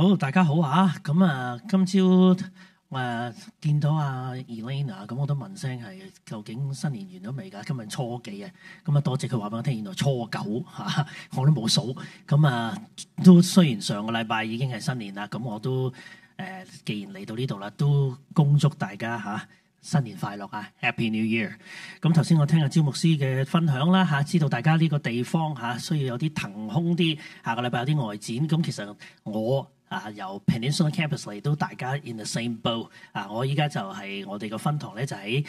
好，大家好啊！咁啊，今朝誒、呃、見到阿 Elena，咁我都問聲係究竟新年完咗未㗎？今日初幾啊？咁啊，多謝佢話俾我聽，原來初九嚇、啊，我都冇數。咁啊，都雖然上個禮拜已經係新年啦，咁我都誒、呃，既然嚟到呢度啦，都恭祝大家嚇。啊新年快樂啊！Happy New Year！咁頭先我聽阿招牧師嘅分享啦嚇，知道大家呢個地方嚇需要有啲騰空啲，下個禮拜有啲外展。咁其實我啊由 Peninsula Campus 嚟到大家 in the same boat 啊！我依家就係我哋個分堂咧就喺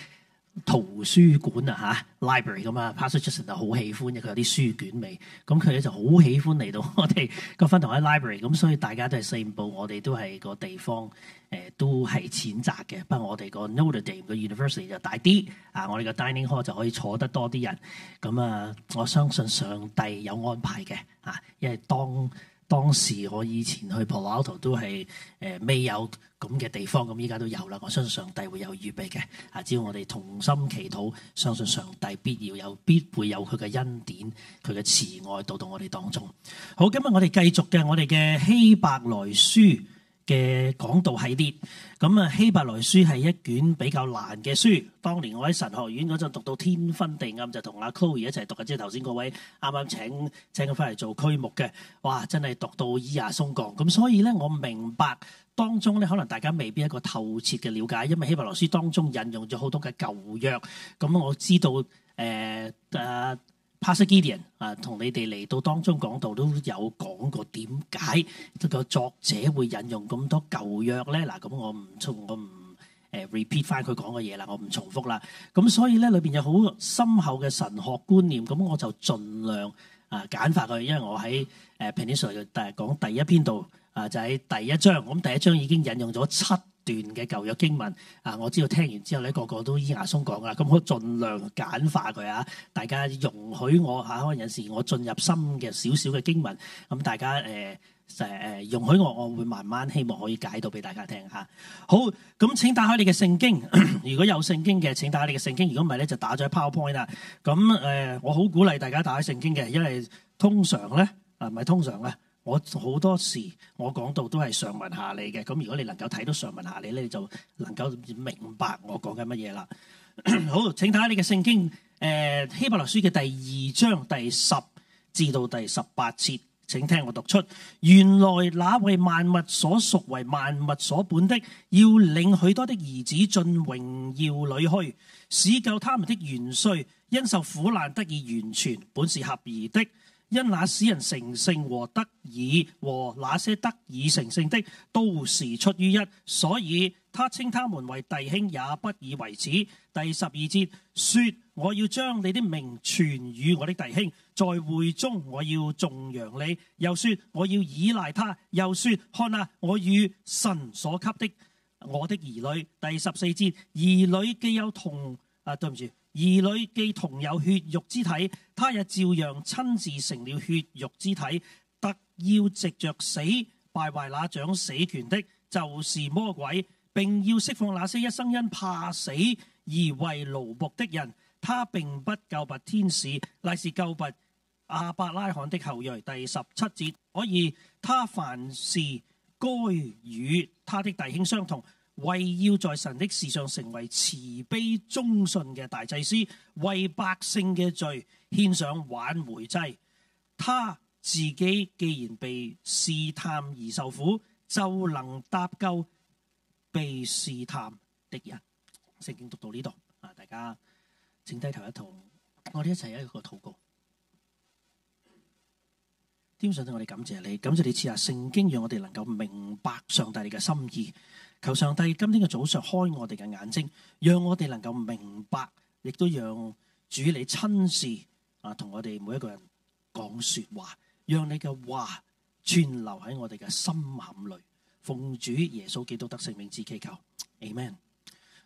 圖書館啊嚇 library 咁啊，Pastor Justin 就好喜歡嘅，佢有啲書卷味。咁佢咧就好喜歡嚟到我哋個分堂喺 library，咁所以大家都係 same boat，我哋都係個地方。誒都係淺窄嘅，不過我哋個 Notre Dame 嘅 University 就大啲啊！我哋個 Dining Hall 就可以坐得多啲人。咁啊，我相信上帝有安排嘅啊，因為當當時我以前去 Palo Alto 都係誒、未有咁嘅地方，咁依家都有啦。我相信上帝會有預備嘅啊！只要我哋同心祈禱，相信上帝必要有必會有佢嘅恩典、佢嘅慈愛到到我哋當中。好，今日我哋繼續嘅我哋嘅希伯來書。嘅講道系列，咁啊希伯來書係一卷比較難嘅書。當年我喺神學院嗰陣讀到天昏地暗，就同阿 Chloe 一齊讀嘅，即係頭先嗰位啱啱請請佢翻嚟做區牧嘅，哇！真係讀到耳牙鬆槓。咁所以咧，我明白當中咧，可能大家未必一個透徹嘅了解，因為希伯來書當中引用咗好多嘅舊約。咁我知道誒誒。呃呃 Pastor Gideon 啊，同你哋嚟到當中講到都有講過點解個作者會引用咁多舊約咧？嗱，咁我唔重，我唔誒 repeat 翻佢講嘅嘢啦，我唔重複啦。咁所以咧，裏邊有好深厚嘅神學觀念，咁我就盡量啊簡化佢，因為我喺誒 Peninsula 誒講第一篇度啊，就喺第一章，咁第一章已經引用咗七段嘅舊約經文啊，我知道聽完之後咧，個個都咿牙鬆講啦。咁我盡量簡化佢啊，大家容許我嚇，可能有時我進入深嘅少少嘅經文，咁大家誒誒誒容許我，我會慢慢希望可以解到俾大家聽嚇。好，咁請打開你嘅聖經，如果有聖經嘅請打開你嘅聖經，如果唔係咧就打咗 PowerPoint 啦。咁誒，我好鼓勵大家打開聖經嘅，因為通常咧啊，唔係通常咧。我好多時我講到都係上文下理嘅，咁如果你能夠睇到上文下理咧，你就能夠明白我講緊乜嘢啦。好，請睇下你嘅聖經，誒、希伯來書嘅第二章第十至到第十八節，請聽我讀出。原來那位萬物所屬、為萬物所本的，要領許多的兒子進榮耀裏去，使救他們的元帥因受苦難得以完全，本是合宜的。因那使人成聖和得以和那些得以成聖的，都是出於一，所以他稱他們為弟兄，也不以為恥。第十二節說：我要將你的名傳與我的弟兄，在會中我要頌揚你。又說：我要依賴他。又說：看啊，我與神所給的我的兒女。第十四節兒女既有同啊，對唔住。兒女既同有血肉之體，他也照樣親自成了血肉之體，特要藉着死敗壞那掌死權的，就是魔鬼，並要釋放那些一生因怕死而為奴僕的人。他並不救拔天使，乃是救拔亞伯拉罕的後裔。第十七節，所以他凡事該與他的弟兄相同。為要在神的事上成為慈悲忠信嘅大祭司，為百姓嘅罪獻上挽回祭。他自己既然被試探而受苦，就能搭救被試探的人。聖經讀到呢度啊，大家請低頭一同，我哋一齊一個禱告。天上帝，我哋感謝你，感謝你賜下聖經，讓我哋能夠明白上帝你嘅心意。求上帝今天嘅早上开我哋嘅眼睛，让我哋能够明白，亦都让主你亲自啊同我哋每一个人讲说话，让你嘅话存留喺我哋嘅心坎里。奉主耶稣基督得聖名之祈求，Amen。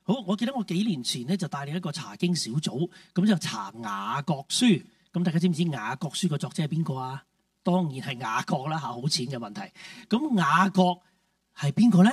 好，我记得我几年前咧就带领一个查经小组，咁就查雅各书。咁大家知唔知雅各书嘅作者系边个啊？当然系雅各啦，吓好浅嘅问题。咁雅各系边个咧？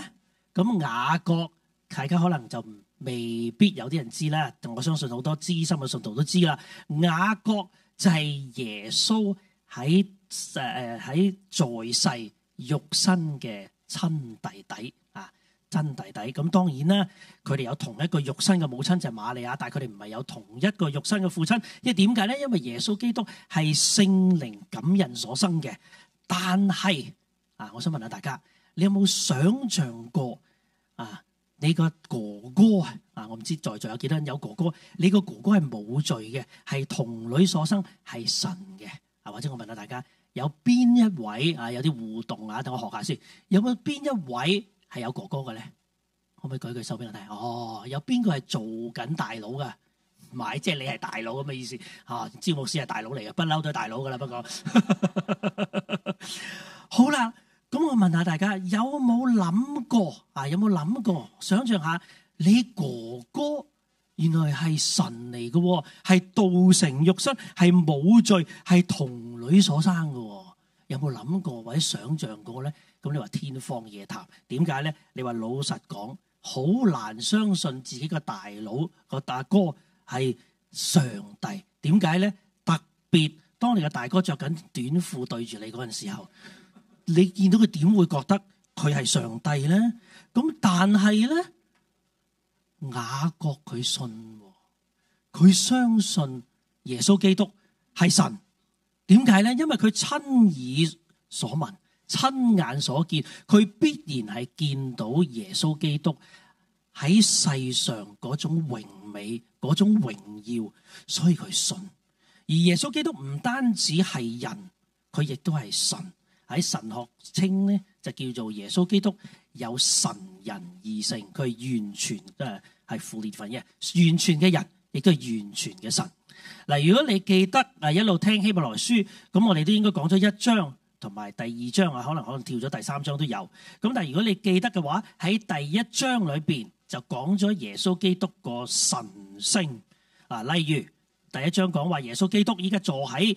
咁雅各，大家可能就未必有啲人知啦。我相信好多资深嘅信徒都知啦。雅各就係耶穌喺诶喺在世肉身嘅親弟弟啊，真弟弟。咁當然啦，佢哋有同一個肉身嘅母親就係瑪利亞，但系佢哋唔係有同一個肉身嘅父親。因為點解咧？因為耶穌基督係聖靈感人所生嘅。但係啊，我想問下大家，你有冇想象過啊？你個哥哥啊，我唔知在座有幾多人有哥哥。你個哥哥係冇罪嘅，係童女所生，係神嘅啊。或者我問下大家，有邊一位啊？有啲互動啊，等我學下先。有冇邊一位係有哥哥嘅咧？可唔可以舉舉手俾我睇？哦，有邊個係做緊大佬噶？唔係，即係你係大佬咁嘅意思啊？詹姆斯係大佬嚟嘅，不嬲都係大佬噶啦。不過 好啦。咁我問下大家，有冇諗過啊？有冇諗過？想象下，你哥哥原來係神嚟嘅，係道成肉身，係冇罪，係童女所生嘅。有冇諗過或者想象過咧？咁你話天方夜譚，點解咧？你話老實講，好難相信自己個大佬個大哥係上帝。點解咧？特別當你個大哥着緊短褲對住你嗰陣時候。你見到佢點會覺得佢係上帝咧？咁但係咧，雅各佢信，佢相信耶穌基督係神。點解咧？因為佢親耳所聞、親眼所見，佢必然係見到耶穌基督喺世上嗰種榮美、嗰種榮耀，所以佢信。而耶穌基督唔單止係人，佢亦都係神。喺神學稱咧，就叫做耶穌基督有神人二性，佢係完全誒係父列份嘅，完全嘅人，亦都係完全嘅神。嗱，如果你記得誒一路聽希伯來書，咁我哋都應該講咗一章同埋第二章啊，可能可能跳咗第三章都有。咁但係如果你記得嘅話，喺第一章裏邊就講咗耶穌基督個神性啊，例如第一章講話耶穌基督依家坐喺。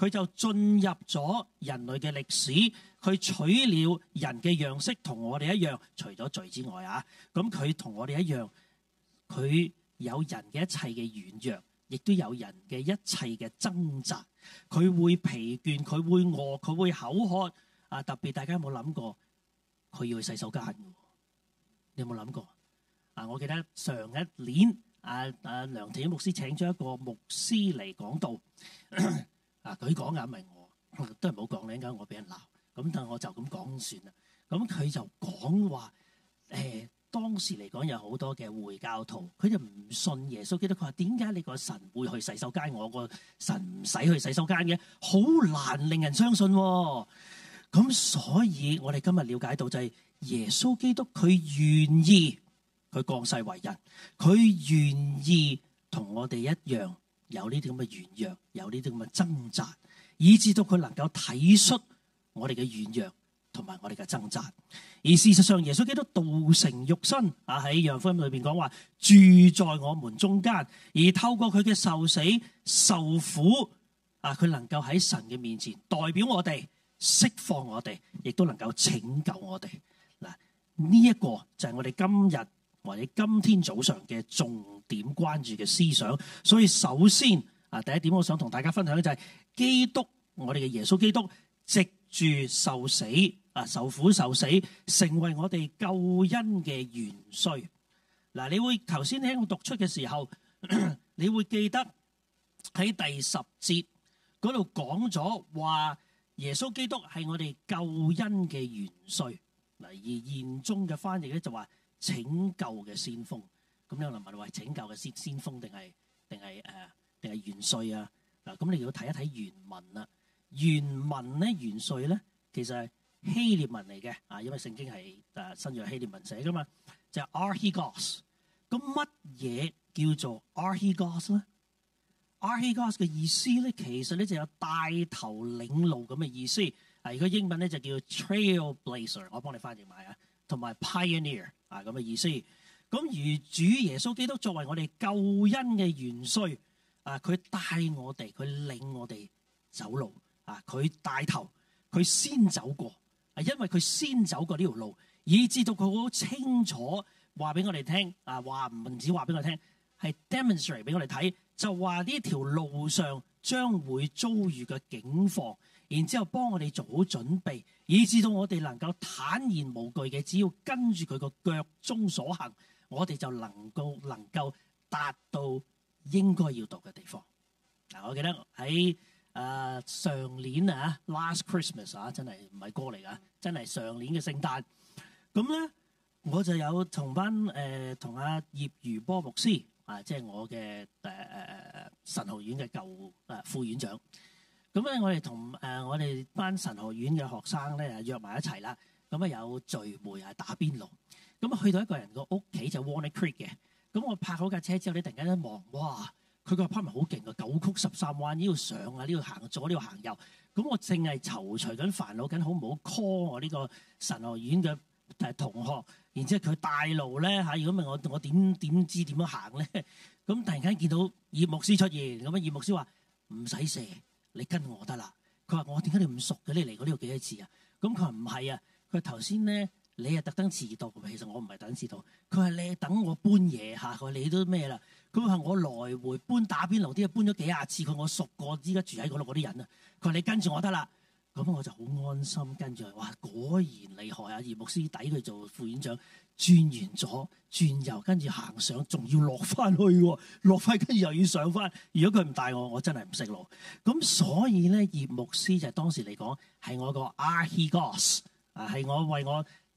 佢就進入咗人類嘅歷史，佢取了人嘅樣式，同我哋一樣，除咗罪之外啊，咁佢同我哋一樣，佢有人嘅一切嘅軟弱，亦都有人嘅一切嘅掙扎。佢會疲倦，佢會餓，佢會口渴。啊，特別大家有冇諗過佢要去洗手間？你有冇諗過？啊，我記得上一年啊啊梁田牧師請咗一個牧師嚟講道。啊！佢講嘅唔係我，都係唔好講咧，陣間我俾人鬧。咁但係我就咁講算啦。咁佢就講話誒，當時嚟講有好多嘅回教徒，佢就唔信耶穌基督。佢話點解你個神會去洗手間？我個神唔使去洗手間嘅，好難令人相信喎。咁所以我哋今日了解到就係耶穌基督佢願意佢降世為人，佢願意同我哋一樣。有呢啲咁嘅軟弱，有呢啲咁嘅掙扎，以至到佢能夠體恤我哋嘅軟弱同埋我哋嘅掙扎。而事實上，耶穌基督道成肉身啊，喺《約福音》裏邊講話住在我們中間，而透過佢嘅受死受苦啊，佢能夠喺神嘅面前代表我哋，釋放我哋，亦都能夠拯救我哋。嗱，呢一個就係我哋今日或者今天早上嘅重點關注嘅思想，所以首先啊，第一點我想同大家分享咧就係基督，我哋嘅耶穌基督藉住受死啊，受苦受死，成為我哋救恩嘅元帥。嗱，你會頭先聽我讀出嘅時候，你會記得喺第十節嗰度講咗話，耶穌基督係我哋救恩嘅元帥。嗱，而言中嘅翻譯咧就話拯救嘅先鋒。咁你可能問話拯救嘅先先鋒定係定係誒定係元帥啊？嗱，咁你要睇一睇原文啦。原文咧元帥咧其實係希臘文嚟嘅啊，因為聖經係誒新約希臘文寫噶嘛，就係 archegos。咁乜嘢叫做 archegos 咧？archegos 嘅意思咧，其實咧就有帶頭領路咁嘅意思。啊，如果英文咧就叫 trailblazer，我幫你翻譯埋啊，同埋 pioneer 啊咁嘅意思。咁如主耶穌基督作為我哋救恩嘅元帥，啊，佢帶我哋，佢領我哋走路啊，佢帶頭，佢先走過，啊，因為佢先走過呢條路，以至到佢好清楚話俾我哋聽啊，話唔止話俾我哋聽，係 demonstrate 俾我哋睇，就話呢條路上將會遭遇嘅境况。然之後幫我哋做好準備，以至到我哋能夠坦然無懼嘅，只要跟住佢個腳中所行，我哋就能夠能夠達到應該要到嘅地方。嗱，我記得喺誒、上年啊，Last Christmas 啊，真係唔係歌嚟㗎，真係上年嘅聖誕。咁咧，我就有同班誒同阿葉如波牧師啊，即係我嘅誒誒神學院嘅舊誒、副院長。咁咧，我哋同誒我哋班神學院嘅學生咧，約埋一齊啦。咁啊有聚會啊，打邊爐。咁去到一個人個屋企就 Walnut Creek 嘅。咁我拍好架車之後咧，突然間一望，哇！佢個 apartment 好勁啊，九曲十三彎，呢度上啊，呢度行左，呢度行右。咁我淨係躊躇緊、煩惱緊，好唔好 call 我呢個神學院嘅同學？然之後佢帶路咧嚇，如果問我，我點點知點樣行咧？咁突然間見到葉牧師出現，咁啊葉牧師話唔使射。你跟我得啦。佢話我點解你唔熟嘅？你嚟過呢度幾多次啊？咁佢話唔係啊。佢頭先咧，你係特登遲到。其實我唔係特登遲到。佢話你等我搬嘢嚇。佢話你都咩啦？佢話我來回搬打邊爐啲嘢搬咗幾廿次。佢我熟過依家住喺嗰度嗰啲人啊。佢話你跟住我得啦。咁我就好安心跟住。哇！果然厲害啊！葉牧師抵佢做副院長。轉完咗，轉右，跟住行上，仲要落翻去，落翻跟住又要上翻。如果佢唔帶我，我真係唔識路。咁所以咧，葉牧師就係當時嚟講係我個 Archegos 啊，係我為我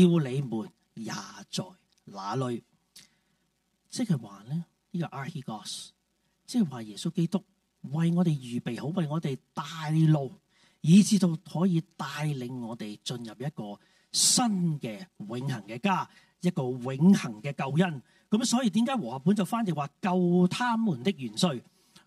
叫你們也在哪裏。即係話咧，呢、這個 Archegos，即係話耶穌基督。為我哋預備好，為我哋帶路，以至到可以帶領我哋進入一個新嘅永恒嘅家，一個永恒嘅救恩。咁所以點解和合本就翻譯話救他們的元帥？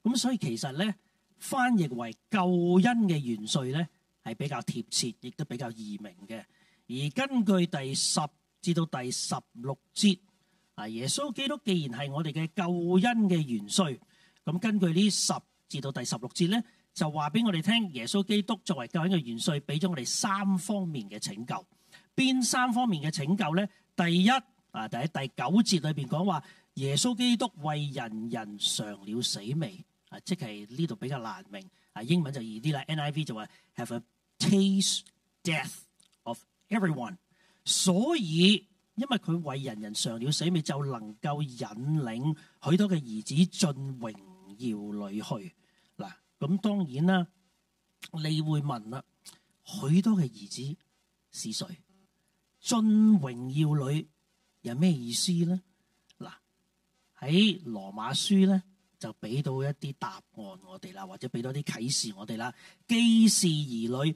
咁所以其實咧，翻譯為救恩嘅元帥咧，係比較貼切，亦都比較易明嘅。而根據第十至到第十六節，啊，耶穌基督既然係我哋嘅救恩嘅元帥，咁根據呢十。至到第十六節咧，就話俾我哋聽，耶穌基督作為救恩嘅元帥，俾咗我哋三方面嘅拯救。邊三方面嘅拯救咧？第一啊，第喺第九節裏邊講話，耶穌基督為人人嘗了死味啊，即係呢度比較難明啊，英文就易啲啦。NIV 就話 have a taste death everyone。所以因為佢為人人上了死味，就能夠引領許多嘅兒子進榮耀裏去嗱，咁當然啦，你會問啦，許多嘅兒子是誰？進榮耀裏有咩意思咧？嗱，喺羅馬書咧就俾到一啲答案我哋啦，或者俾多啲啟示我哋啦。既是兒女，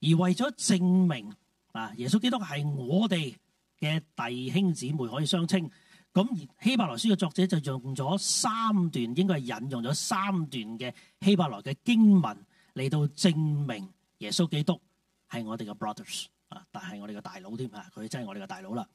而為咗證明啊，耶穌基督係我哋嘅弟兄姊妹，可以相稱。咁希伯來書嘅作者就用咗三段，應該係引用咗三段嘅希伯來嘅經文嚟到證明耶穌基督係我哋嘅 brothers 啊，但係我哋嘅大佬添啊，佢真係我哋嘅大佬啦。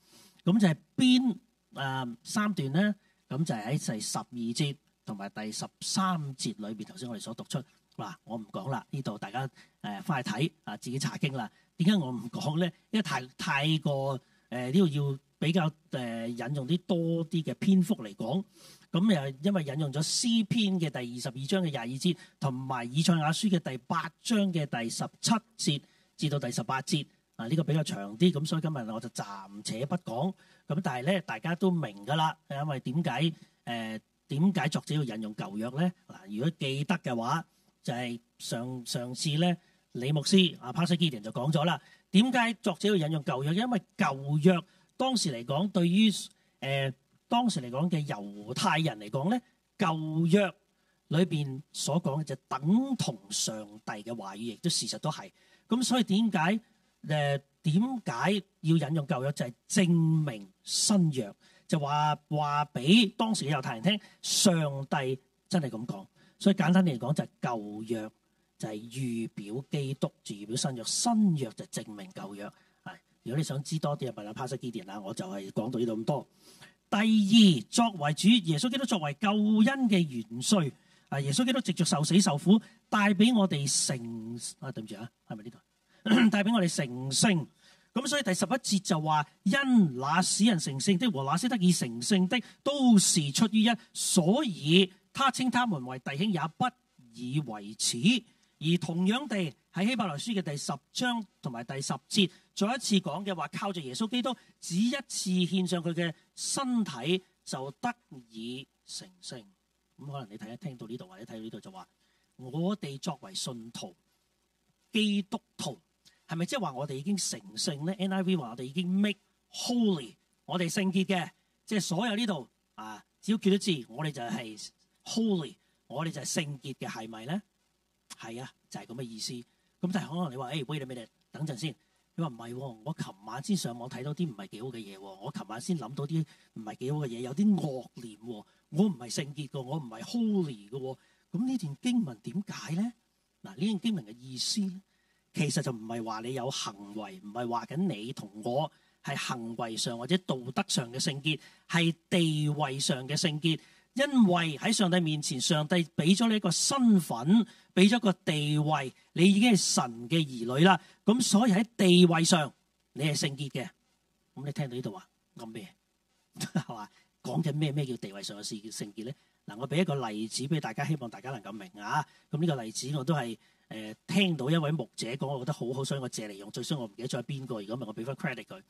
咁就係邊誒三段咧？咁就係喺第十二節同埋第十三節裏邊，頭先我哋所讀出。嗱，我唔講啦，呢度大家誒翻去睇啊，自己查經啦。點解我唔講咧？因為太太過誒呢度要。比較誒引用啲多啲嘅篇幅嚟講，咁又因為引用咗詩篇嘅第二十二章嘅廿二節，同埋以賽亞書嘅第八章嘅第十七節至到第十八節。啊，呢個比較長啲，咁所以今日我就暫且不講。咁但係咧，大家都明㗎啦，因為點解誒點解作者要引用舊約咧？嗱，如果記得嘅話，就係、上上次咧，李牧師啊 Pastor Gideon 就講咗啦。點解作者要引用舊約？因為舊約當時嚟講，對於誒、呃、當時嚟講嘅猶太人嚟講咧，舊約裏邊所講嘅就等同上帝嘅話語，亦都事實都係。咁所以點解誒點解要引用舊約？就係、是、證明新約，就話話俾當時嘅猶太人聽，上帝真係咁講。所以簡單嚟講，就係舊約。就係預表基督，預表新約，新約就證明舊約。係，如果你想知多啲，問下 Pastor Gideon 啦，我就係講到呢度咁多。第二，作為主耶穌基督作為救恩嘅元帥，啊，耶穌基督藉著受死受苦，帶俾我哋成啊，對唔住啊，係咪呢度？帶俾我哋成聖。咁所以第十一節就話：因那使人成聖的和那些得以成聖的，都是出於一，所以他稱他們為弟兄，也不以為恥。而同樣地喺希伯來書嘅第十章同埋第十節，再一次講嘅話，靠着耶穌基督，只一次獻上佢嘅身體就得以成聖。咁可能你睇一聽到呢度或者睇到呢度就話，我哋作為信徒基督徒，係咪即係話我哋已經成聖咧？NIV 話我哋已經 make holy，我哋聖潔嘅，即係所有呢度啊，只要叫得字，我哋就係 holy，我哋就係聖潔嘅，係咪咧？係啊，就係咁嘅意思。咁但係可能你話，誒，wait a minute，等陣先。你話唔係，我琴晚先上網睇到啲唔係幾好嘅嘢。我琴晚先諗到啲唔係幾好嘅嘢，有啲惡念。我唔係聖潔嘅，我唔係 holy 嘅。咁呢段經文點解咧？嗱，呢段經文嘅意思咧，其實就唔係話你有行為，唔係話緊你同我係行為上或者道德上嘅聖潔，係地位上嘅聖潔。因為喺上帝面前，上帝俾咗你一個身份，俾咗個地位，你已經係神嘅兒女啦。咁所以喺地位上，你係聖潔嘅。咁你聽到呢度話講咩？系嘛？講緊咩？咩叫地位上嘅聖聖潔咧？嗱，我俾一個例子俾大家，希望大家能夠明啊。咁呢個例子我都係誒、呃、聽到一位牧者講，我覺得好好，所以我借嚟用。最衰我唔記得咗係邊個，如果唔係我俾翻 credit 佢。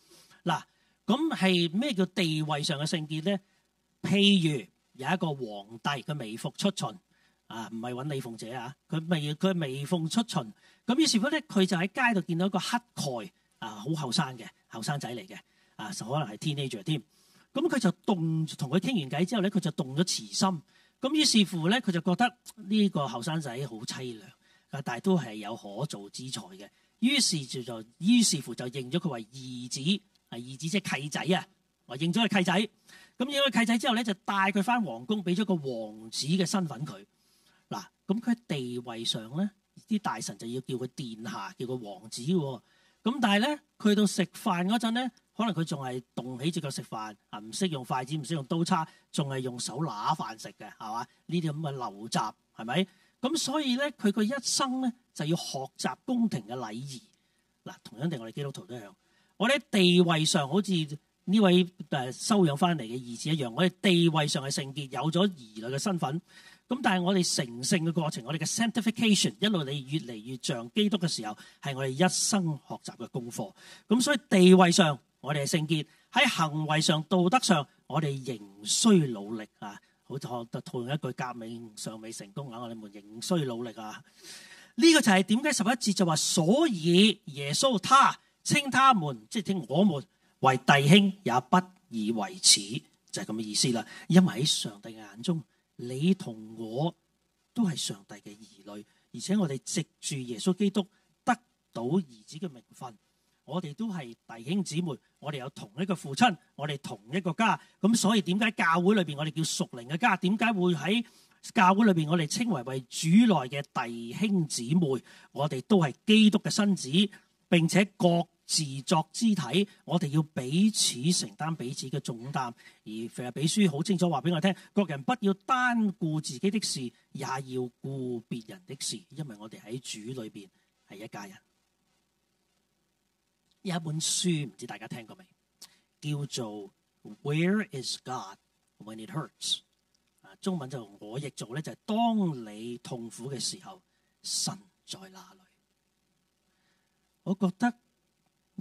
嗱，咁係咩叫地位上嘅聖潔咧？譬如。有一個皇帝，佢微服出巡啊，唔係揾李鳳姐啊，佢微佢微服出巡。咁於是乎咧，佢就喺街度見到一個乞丐啊，好後生嘅後生仔嚟嘅啊，可能係 teenager 添。咁佢就動同佢傾完偈之後咧，佢就動咗慈心。咁於是乎咧，佢就覺得呢個後生仔好凄涼，但係都係有可造之才嘅。於是就就於是乎就認咗佢為義子，係義子即係契仔啊，我認咗佢契仔。咁有個契仔之後咧，就帶佢翻皇宮，俾咗個王子嘅身份佢。嗱，咁佢喺地位上咧，啲大臣就要叫佢殿下，叫佢王子嘅。咁但係咧，佢到食飯嗰陣咧，可能佢仲係動起隻腳食飯，啊唔識用筷子，唔識用刀叉，仲係用手揦飯食嘅，係嘛？呢啲咁嘅陋習係咪？咁所以咧，佢個一生咧就要學習宮廷嘅禮儀。嗱，同樣地，我哋基督徒都一樣，我哋喺地位上好似。呢位誒收養翻嚟嘅兒子一樣，我哋地位上係聖潔，有咗兒女嘅身份。咁但係我哋成聖嘅過程，我哋嘅 sanctification 一路你越嚟越像基督嘅時候，係我哋一生學習嘅功課。咁所以地位上我哋係聖潔，喺行為上、道德上，我哋仍需努力啊！好似學得套用一句革命尚未成功啊，我哋們仍需努力啊！呢個就係點解十一節就話，所以耶穌他稱他們，即係稱我們。為弟兄也不以為恥，就係咁嘅意思啦。因為喺上帝嘅眼中，你同我都係上帝嘅兒女，而且我哋藉住耶穌基督得到兒子嘅名分，我哋都係弟兄姊妹，我哋有同一個父親，我哋同一個家。咁所以點解教會裏邊我哋叫屬靈嘅家？點解會喺教會裏邊我哋稱為為主內嘅弟兄姊妹？我哋都係基督嘅身子，並且各。自作肢體，我哋要彼此承擔彼此嘅重擔。而腓立比書好清楚話俾我聽，各人不要單顧自己的事，也要顧別人的事，因為我哋喺主裏邊係一家人。有一本書唔知大家聽過未？叫做《Where is God When It Hurts》。啊中文就我譯做咧，就係、是、當你痛苦嘅時候，神在哪裏？我覺得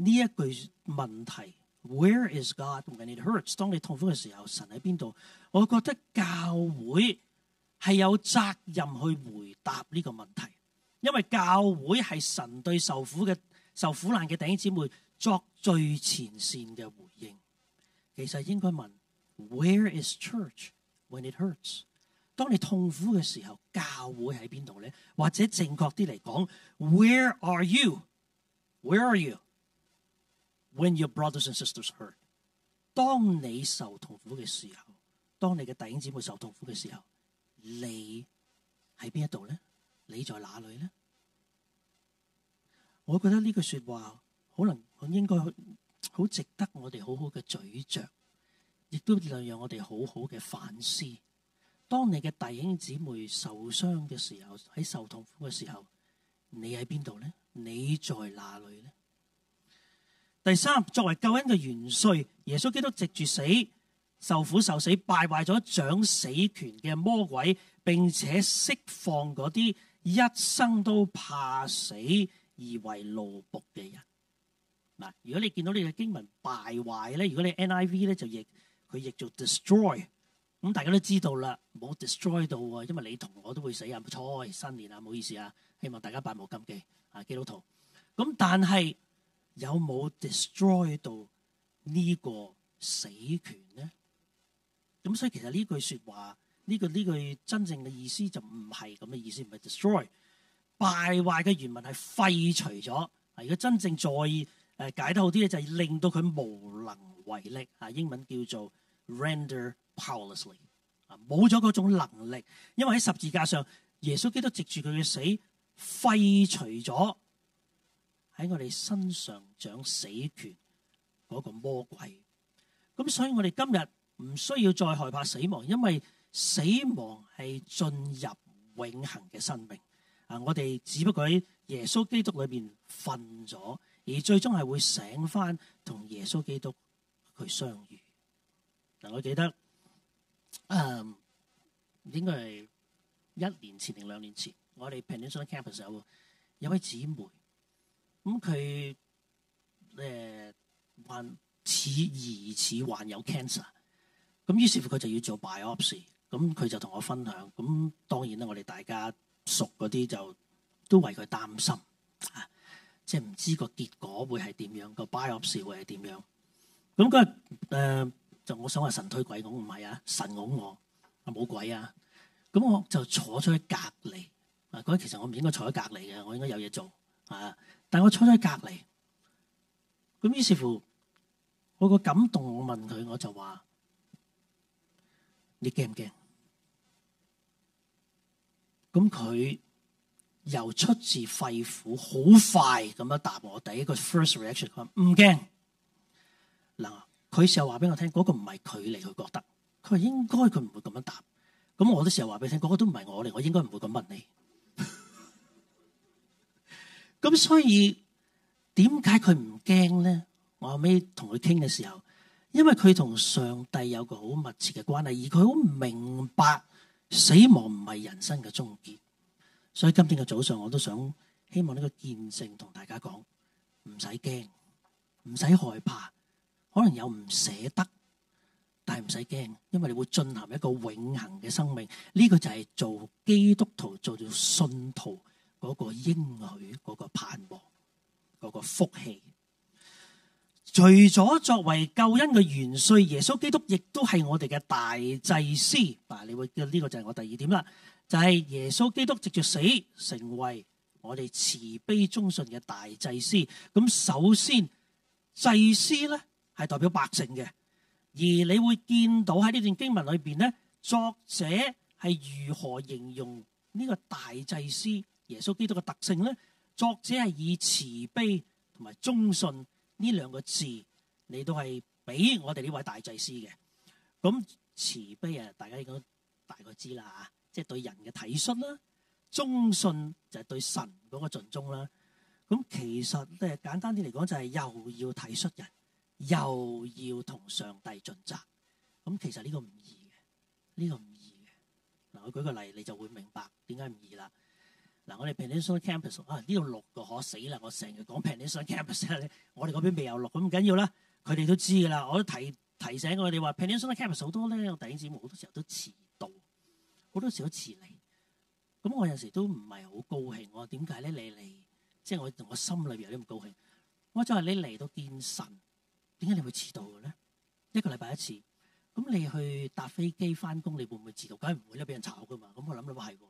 呢一句問題，Where is God when it hurts？當你痛苦嘅時候，神喺邊度？我覺得教會係有責任去回答呢個問題，因為教會係神對受苦嘅受苦難嘅弟兄姊妹作最前線嘅回應。其實應該問：Where is church when it hurts？當你痛苦嘅時候，教會喺邊度咧？或者正確啲嚟講，Where are you？Where are you when your brothers and sisters hurt？当你受痛苦嘅時候，當你嘅弟兄姊妹受痛苦嘅時候，你喺邊一度咧？你在哪里咧？我覺得呢句說話可能應該好值得我哋好好嘅咀嚼，亦都能讓我哋好好嘅反思。當你嘅弟兄姊妹受傷嘅時候，喺受痛苦嘅時候，你喺邊度咧？你在哪里呢？第三，作為救恩嘅元帥，耶穌基督藉住死受苦受死，敗壞咗掌死權嘅魔鬼，並且釋放嗰啲一生都怕死而為奴僕嘅人。嗱，如果你見到呢個經文敗壞咧，如果你 NIV 咧就譯佢譯做 destroy，咁大家都知道啦，冇 destroy 到啊，因為你同我都會死啊，錯，新年啊，唔好意思啊，希望大家百無禁忌。啊，基督徒，咁但係有冇 destroy 到呢個死權咧？咁所以其實呢句說話，呢句呢句真正嘅意思就唔係咁嘅意思，唔係 destroy 敗壞嘅原文係廢除咗。如果真正再誒解得好啲咧，就係令到佢無能為力。啊，英文叫做 render powerlessly。啊，冇咗嗰種能力，因為喺十字架上，耶穌基督藉住佢嘅死。廢除咗喺我哋身上掌死权嗰个魔鬼，咁所以我哋今日唔需要再害怕死亡，因为死亡系进入永恒嘅生命啊！我哋只不过喺耶稣基督里边瞓咗，而最终系会醒翻同耶稣基督去相遇。嗱，我记得，嗯，应该系一年前定两年前。我哋 pan Campus 有有位姊妹，咁佢誒患似疑似患有 cancer，咁於是乎佢就要做 biopsy，咁佢就同我分享，咁當然啦，我哋大家熟嗰啲就都為佢擔心，啊，即係唔知個結果會係點樣，個 biopsy 會係點樣，咁佢誒就我想話神推鬼，我唔係啊，神拱我，啊冇鬼啊，咁我就坐咗喺隔離。啊！嗰其實我唔應該坐喺隔離嘅，我應該有嘢做啊！但係我坐咗喺隔離，咁於是乎我個感動，我問佢，我就話：你驚唔驚？咁佢又出自肺腑，好快咁樣答我。第一個 first reaction，佢話唔驚。嗱，佢時候話俾我聽，嗰個唔係佢嚟，佢覺得佢話應該佢唔會咁樣答。咁我都時候話俾你聽，嗰個都唔係我嚟，我應該唔會咁問你。咁所以點解佢唔驚咧？我後尾同佢傾嘅時候，因為佢同上帝有個好密切嘅關係，而佢好明白死亡唔係人生嘅終結。所以今天嘅早上，我都想希望呢個見證同大家講，唔使驚，唔使害怕，可能有唔捨得，但係唔使驚，因為你會進行一個永恆嘅生命。呢個就係做基督徒，做做信徒。嗰個應許，嗰個盼望，嗰個福氣，除咗作為救恩嘅元帥，耶穌基督亦都係我哋嘅大祭司。嗱，你會叫呢個就係我第二點啦，就係耶穌基督藉住死成為我哋慈悲忠信嘅大祭司。咁首先，祭司咧係代表百姓嘅，而你會見到喺呢段經文裏邊咧，作者係如何形容呢個大祭司？耶穌基督嘅特性咧，作者係以慈悲同埋忠信呢兩個字嚟到係俾我哋呢位大祭司嘅。咁慈悲啊，大家應該大概知啦吓，即係對人嘅體恤啦；忠信就係對神嗰個盡忠啦。咁其實咧，簡單啲嚟講，就係又要體恤人，又要同上帝盡責。咁其實呢個唔易嘅，呢個唔易嘅。嗱，我舉個例，你就會明白點解唔易啦。嗱，我哋 Peninsula Campus 啊，呢度六個可死啦！我成日講 Peninsula Campus 咧，我哋嗰邊未有錄，咁唔緊要啦。佢哋都知噶啦，我都提提醒我哋話 Peninsula Campus 好多咧，我弟兄姊妹好多時候都遲到，好多時候都遲嚟。咁我有時都唔係好高興。我點解咧？你嚟，即係我我心裏邊有啲唔高興。我就話你嚟到見神，點解你會遲到嘅咧？一個禮拜一次，咁你去搭飛機翻工，你會唔會遲到？梗係唔會啦，俾人炒噶嘛。咁我諗你話係，喎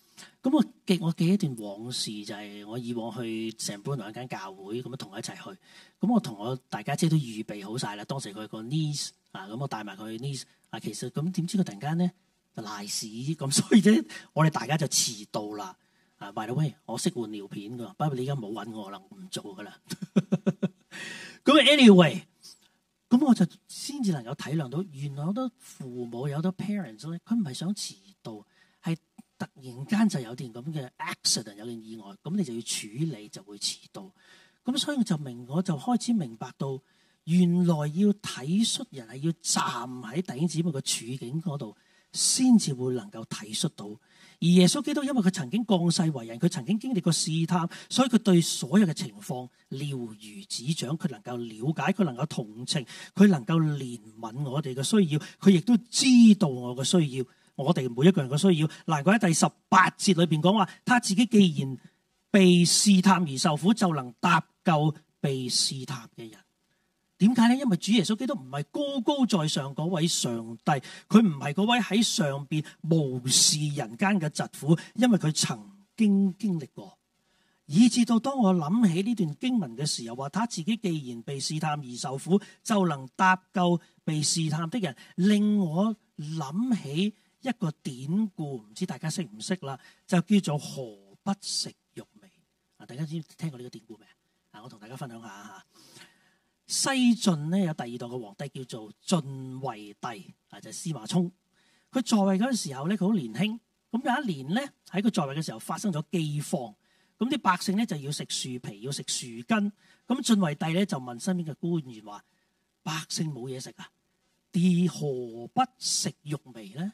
咁我記我記一段往事，就係我以往去成班兩間教會，咁啊同佢一齊去。咁我同我大家姐都預備好晒啦。當時佢個 niece 啊，咁我帶埋佢 niece 啊，其實咁點知佢突然間咧就賴屎，咁 所以咧我哋大家就遲到啦。啊，by the way，我識換尿片噶，不過你而家冇揾我啦，唔做噶啦。咁 anyway。咁我就先至能夠體諒到，原來好多父母有好多 parents 咧，佢唔係想遲到，突然間就有啲咁嘅 accident，有件意外，咁你就要處理，就會遲到。咁所以我就明，我就開始明白到，原來要體恤人係要站喺弟兄姊妹嘅處境嗰度，先至會能夠體恤到。而耶穌基督因為佢曾經降世為人，佢曾經經歷過試探，所以佢對所有嘅情況了如指掌。佢能夠了解，佢能夠同情，佢能夠憐憫我哋嘅需要。佢亦都知道我嘅需要，我哋每一個人嘅需要。難怪喺第十八節裏邊講話，他自己既然被試探而受苦，就能搭救被試探嘅人。點解咧？因為主耶穌基督唔係高高在上嗰位上帝，佢唔係嗰位喺上邊無視人間嘅疾苦，因為佢曾經經歷過，以至到當我諗起呢段經文嘅時候，話他自己既然被試探而受苦，就能搭救被試探的人，令我諗起一個典故，唔知大家識唔識啦？就叫做何不食肉糜啊！大家知聽過呢個典故未啊？我同大家分享下吓。西晉咧有第二代嘅皇帝叫做晉惠帝，啊就係司馬衷。佢在位嗰陣時候咧，佢好年輕。咁有一年咧，喺佢在位嘅時候發生咗饑荒，咁啲百姓咧就要食樹皮，要食樹根。咁晉惠帝咧就問身邊嘅官員話：百姓冇嘢食啊，啲何不食肉糜咧？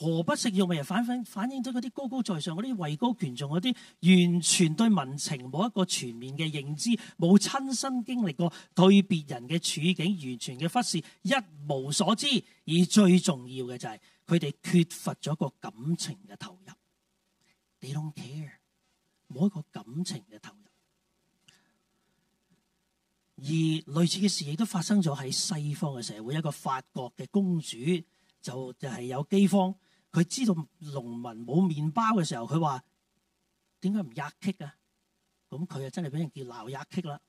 何不食肉糜？反反反映咗嗰啲高高在上、嗰啲位高權重嗰啲，完全對民情冇一個全面嘅認知，冇親身經歷過對別人嘅處境，完全嘅忽視，一無所知。而最重要嘅就係、佢哋缺乏咗個感情嘅投入，They don't care，冇一個感情嘅投入。而類似嘅事亦都發生咗喺西方嘅社會，一個法國嘅公主就就係有饑荒，佢知道農民冇麵包嘅時候，佢話點解唔壓擊啊？咁佢啊真係俾人叫鬧壓擊啦。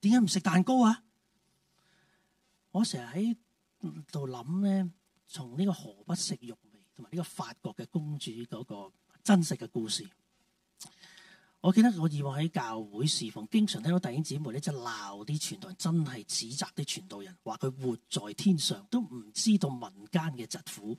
點解唔食蛋糕啊？我成日喺度諗咧。從呢個何不食肉味，同埋呢個法國嘅公主嗰個真實嘅故事，我記得我以往喺教會侍奉，經常聽到弟兄姊妹咧就鬧啲傳道人，真係指責啲傳道人，話佢活在天上都唔知道民間嘅疾苦。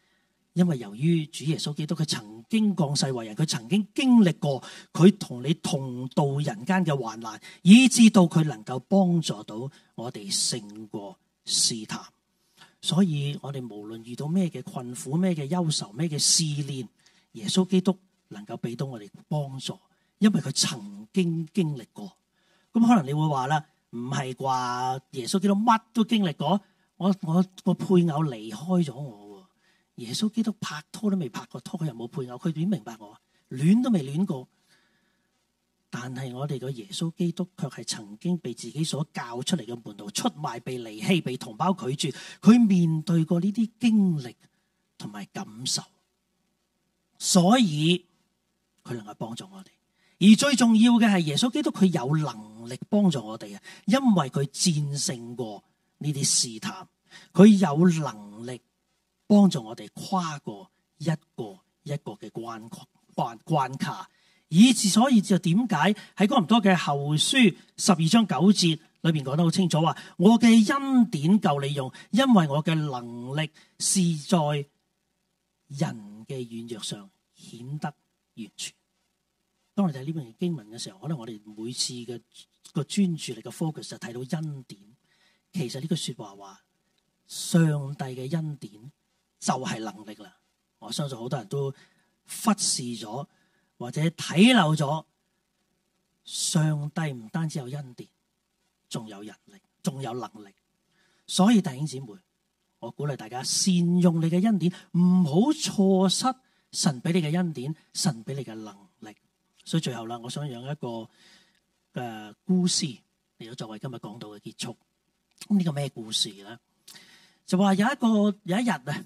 因为由于主耶稣基督佢曾经降世为人，佢曾经经历过佢同你同道人间嘅患难，以致到佢能够帮助到我哋胜过试探。所以我哋无论遇到咩嘅困苦、咩嘅忧愁、咩嘅思念，耶稣基督能够俾到我哋帮助，因为佢曾经经历过。咁可能你会话啦，唔系啩？耶稣基督乜都经历过。我我个配偶离开咗我，耶穌基督拍拖都未拍過拖，佢又冇配偶，佢點明白我？戀都未戀過，但係我哋個耶穌基督卻係曾經被自己所教出嚟嘅門徒出賣、被離棄、被同胞拒絕，佢面對過呢啲經歷同埋感受，所以佢能夠幫助我哋。而最重要嘅係耶穌基督，佢有能力幫助我哋啊，因為佢戰勝過。呢啲試探，佢有能力幫助我哋跨過一個一個嘅關關關卡，以至所以就點解喺哥林多嘅後書十二章九節裏邊講得好清楚話，我嘅恩典夠你用，因為我嘅能力是在人嘅軟弱上顯得完全。當我哋睇呢篇經文嘅時候，可能我哋每次嘅個專注力嘅 focus 就睇到恩典。其實呢句說話話，上帝嘅恩典就係能力啦。我相信好多人都忽視咗或者睇漏咗，上帝唔單止有恩典，仲有人力，仲有能力。所以弟兄姊妹，我鼓勵大家善用你嘅恩典，唔好錯失神俾你嘅恩典，神俾你嘅能力。所以最後啦，我想用一個誒、呃、故事嚟到作為今日講到嘅結束。咁呢個咩故事咧？就話有一个有一日啊，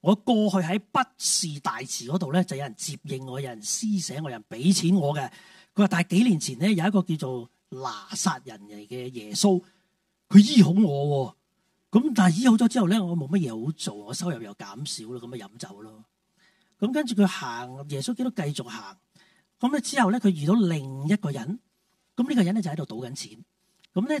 我過去喺畢士大池嗰度咧，就有人接應我，有人施舍我，有人俾錢我嘅。佢話：但係幾年前咧，有一個叫做拿撒人嚟嘅耶穌，佢醫好我。咁但係醫好咗之後咧，我冇乜嘢好做，我收入又減少啦，咁咪飲酒咯。咁跟住佢行，耶穌基督繼續行。咁咧之後咧，佢遇到另一個人，咁呢個人咧就喺度賭緊錢。咁咧。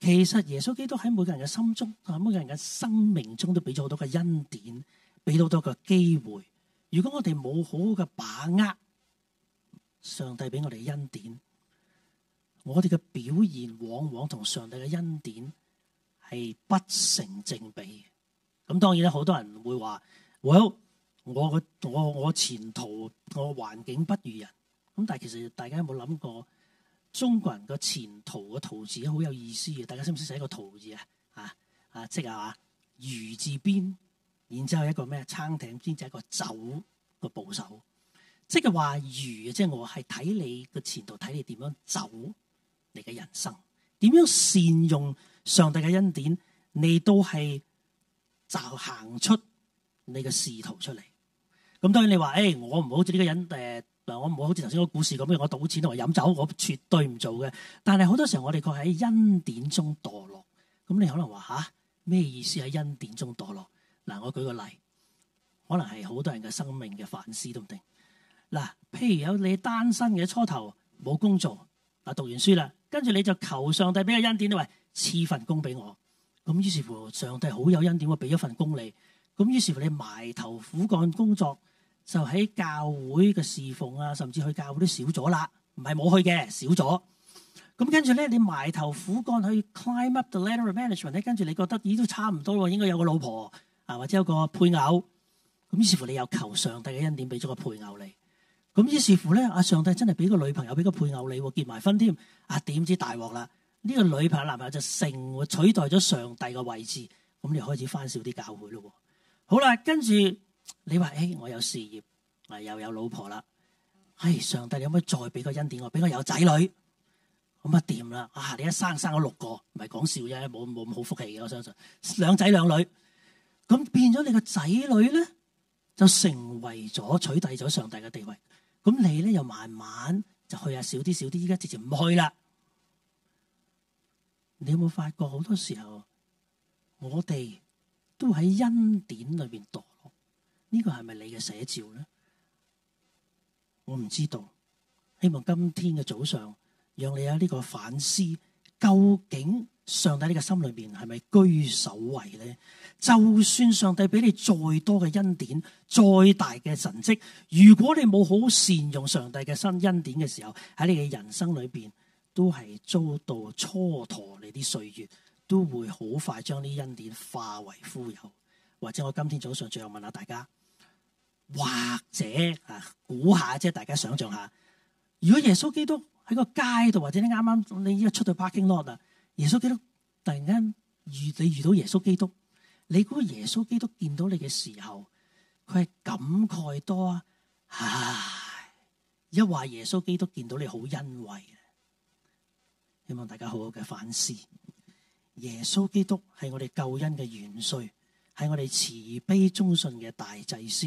其實耶穌基督喺每個人嘅心中，喺每個人嘅生命中都俾咗好多嘅恩典，俾到多嘅機會。如果我哋冇好好嘅把握上帝俾我哋嘅恩典，我哋嘅表現往往同上帝嘅恩典係不成正比。咁當然咧，好多人會話：Well，我個我我前途我環境不如人。咁但係其實大家有冇諗過？中國人個前途個途字好有意思嘅，大家識唔識寫個途字啊？啊啊，即係話魚字邊，然之後一個咩？撐艇邊就一個走個部首，即係話如，即係我係睇你個前途，睇你點樣走你嘅人生，點樣善用上帝嘅恩典，你都係就行出你嘅仕途出嚟。咁當然你話，誒、我唔好似呢個人，誒、嗱，我唔好好似頭先個故事咁樣，我賭錢同埋飲酒，我絕對唔做嘅。但係好多時候我哋確喺恩典中墮落。咁你可能話吓咩意思喺恩典中墮落？嗱，我舉個例，可能係好多人嘅生命嘅反思都唔定。嗱，譬如有你單身嘅初頭冇工做，嗱，讀完書啦，跟住你就求上帝俾個恩典，你話賜份工俾我。咁於是乎上帝好有恩典，我俾一份工你。咁於是乎你埋頭苦幹工作，就喺教會嘅侍奉啊，甚至去教會都少咗啦，唔係冇去嘅，少咗。咁跟住咧，你埋頭苦幹去 climb up the ladder of management 咧，跟住你覺得咦都差唔多咯，應該有個老婆啊，或者有個配偶。咁於是乎你又求上帝嘅恩典俾咗個配偶你。咁於是乎咧，阿上帝真係俾個女朋友，俾個配偶你，結埋婚添。啊，點知大鑊啦？呢個女朋友男朋友就成取代咗上帝嘅位置，咁你開始翻少啲教會咯。好啦，跟住你話，誒，我有事業，啊，又有老婆啦。唉，上帝，你可唔可以再俾個恩典我，俾我有仔女，咁啊掂啦。啊，你一生生咗六個，唔係講笑啫，冇冇咁好福氣嘅，我相信兩仔兩女，咁變咗你個仔女咧，就成為咗取代咗上帝嘅地位。咁你咧又慢慢就去啊少啲少啲，依家直接唔去啦。你有冇發覺好多時候我哋都喺恩典裏邊墮落？呢個係咪你嘅寫照咧？我唔知道。希望今天嘅早上，讓你有呢個反思，究竟上帝呢个心裏面係咪居首位咧？就算上帝俾你再多嘅恩典，再大嘅神迹，如果你冇好善用上帝嘅新恩典嘅時候，喺你嘅人生裏邊都係遭到蹉跎你啲歲月，都會好快將啲恩典化為烏有。或者我今天早上最後問下大家，或者啊估下即係大家想象下，如果耶穌基督喺個街度，或者你啱啱你依家出到 parking lot 啊，耶穌基督突然間遇你遇到耶穌基督。你估耶穌基督見到你嘅時候，佢係感慨多啊？唉，一話耶穌基督見到你好欣慰啊！希望大家好好嘅反思。耶穌基督係我哋救恩嘅元帥，係我哋慈悲忠信嘅大祭司。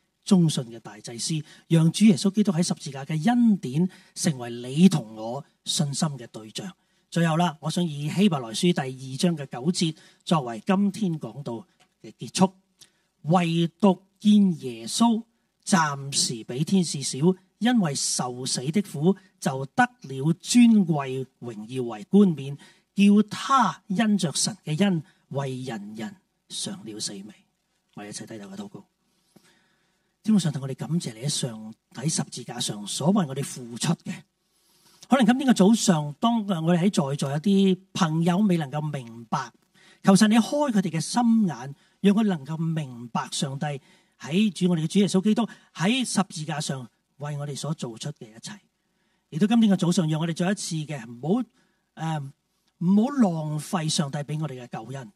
忠信嘅大祭司，让主耶稣基督喺十字架嘅恩典成为你同我信心嘅对象。最后啦，我想以希伯来书第二章嘅九节作为今天讲道嘅结束。唯独见耶稣暂时比天使少，因为受死的苦就得了尊贵荣耀为冠冕，叫他因着神嘅恩为人人嘗了死味。我哋一齐低頭嘅祷告。基本上同我哋感謝你喺上喺十字架上所為我哋付出嘅。可能今天嘅早上，當我哋喺在座有啲朋友未能夠明白，求神你開佢哋嘅心眼。讓佢能夠明白上帝喺主我哋嘅主耶穌基督喺十字架上為我哋所做出嘅一切。亦都今天嘅早上，讓我哋再一次嘅唔好诶唔好浪費上帝俾我哋嘅救恩。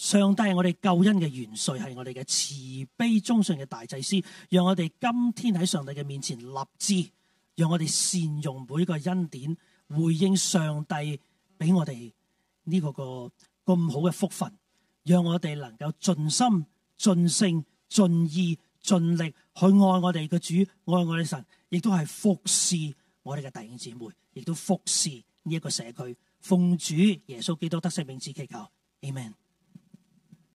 上帝係我哋救恩嘅元帥，係我哋嘅慈悲忠信嘅大祭司。讓我哋今天喺上帝嘅面前立志，讓我哋善用每個恩典，回應上帝俾我哋呢個個咁好嘅福分。讓我哋能夠盡心、盡性、盡意、盡力去愛我哋嘅主，愛我哋神，亦都係服侍我哋嘅弟兄姊妹，亦都服侍呢一個社區。奉主耶穌基督得勝名字祈求，阿門。